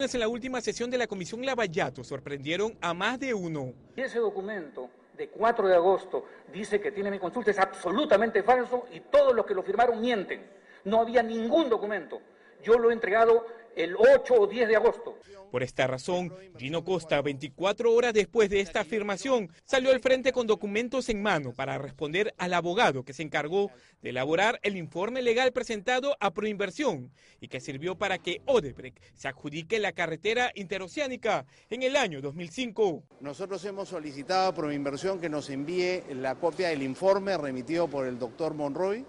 En la última sesión de la Comisión Lavallato sorprendieron a más de uno. Ese documento de 4 de agosto dice que tiene mi consulta es absolutamente falso y todos los que lo firmaron mienten. No había ningún documento. Yo lo he entregado el 8 o 10 de agosto. Por esta razón, Gino Costa, 24 horas después de esta afirmación, salió al frente con documentos en mano para responder al abogado que se encargó de elaborar el informe legal presentado a Proinversión y que sirvió para que Odebrecht se adjudique la carretera interoceánica en el año 2005. Nosotros hemos solicitado a Proinversión que nos envíe la copia del informe remitido por el doctor Monroy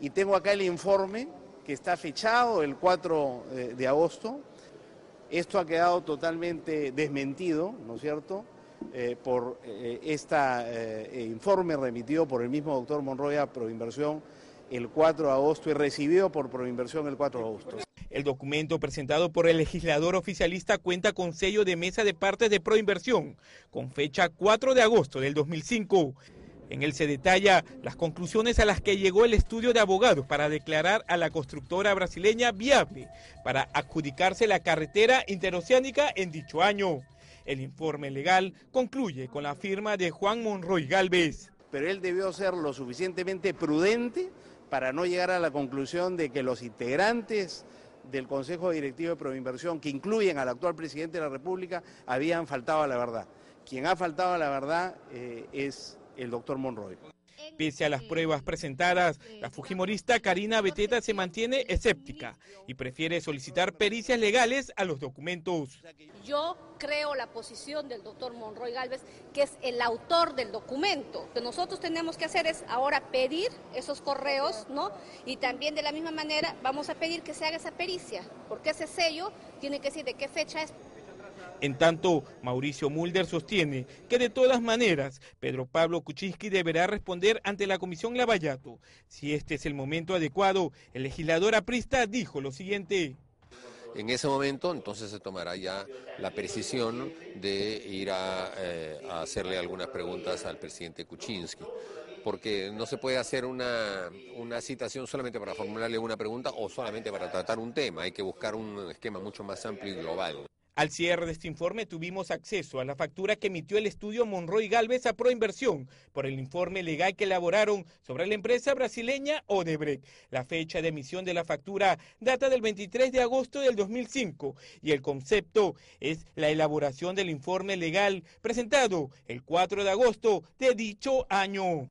y tengo acá el informe que está fechado el 4 de agosto. Esto ha quedado totalmente desmentido, ¿no es cierto?, eh, por este informe remitido por el mismo doctor Monroy a Proinversión el 4 de agosto y recibido por Proinversión el 4 de agosto. El documento presentado por el legislador oficialista cuenta con sello de mesa de partes de Proinversión, con fecha 4 de agosto del 2005. En él se detalla las conclusiones a las que llegó el estudio de abogados para declarar a la constructora brasileña viable para adjudicarse la carretera interoceánica en dicho año. El informe legal concluye con la firma de Juan Monroy Galvez. Pero él debió ser lo suficientemente prudente para no llegar a la conclusión de que los integrantes del Consejo Directivo de Proinversión, que incluyen al actual presidente de la República, habían faltado a la verdad. Quien ha faltado a la verdad eh, es el doctor Monroy. Pese a las pruebas presentadas, la fujimorista Karina Beteta se mantiene escéptica y prefiere solicitar pericias legales a los documentos. Yo creo la posición del doctor Monroy Galvez, que es el autor del documento. Lo que nosotros tenemos que hacer es ahora pedir esos correos, ¿no? Y también de la misma manera vamos a pedir que se haga esa pericia, porque ese sello tiene que decir de qué fecha es. En tanto, Mauricio Mulder sostiene que de todas maneras Pedro Pablo Kuczynski deberá responder ante la Comisión Lavallato. Si este es el momento adecuado, el legislador aprista dijo lo siguiente. En ese momento entonces se tomará ya la precisión de ir a, eh, a hacerle algunas preguntas al presidente Kuczynski porque no se puede hacer una, una, citación solamente para formularle una pregunta o solamente para tratar un tema, hay que buscar un esquema mucho más amplio y global. Al cierre de este informe tuvimos acceso a la factura que emitió el estudio Monroy Galvez a Proinversión por el informe legal que elaboraron sobre la empresa brasileña Odebrecht. La fecha de emisión de la factura data del 23 de agosto del 2005 y el concepto es la elaboración del informe legal presentado el 4 de agosto de dicho año.